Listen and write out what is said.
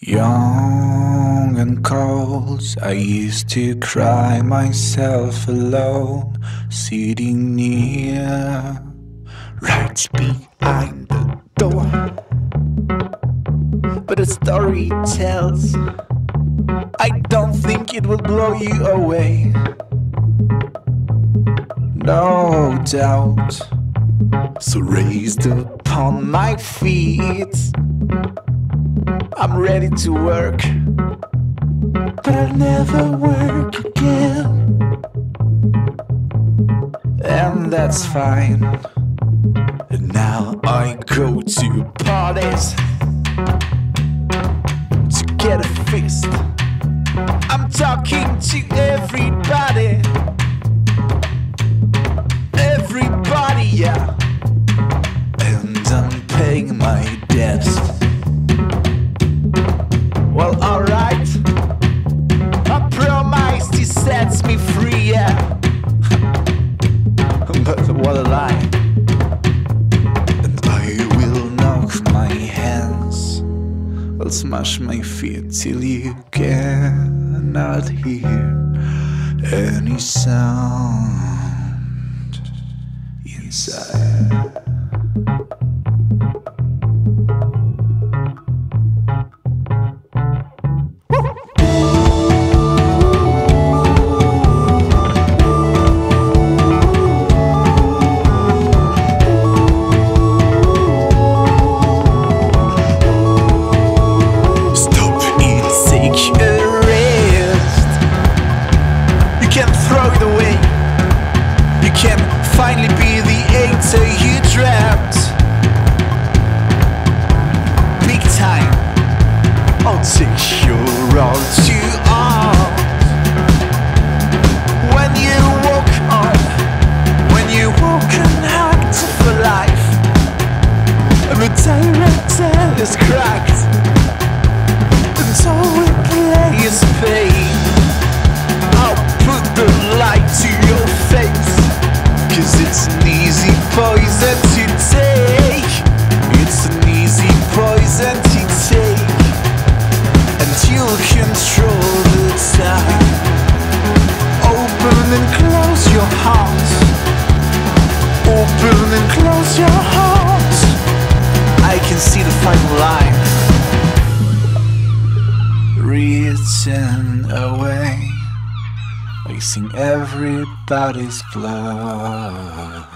Young and cold, I used to cry myself alone, sitting near, right behind the door. But the story tells, I don't think it will blow you away. No doubt, so raised upon my feet. I'm ready to work, but I'll never work again. And that's fine. And now I go to parties to get a fist. I'm talking to I'll smash my feet till you cannot hear any sound inside. It away. You can finally be the actor you dreamt. Take. It's an easy poison to take. And you'll control the Open and close your heart. Open and close your heart. I can see the final line. Written away, wasting everybody's blood.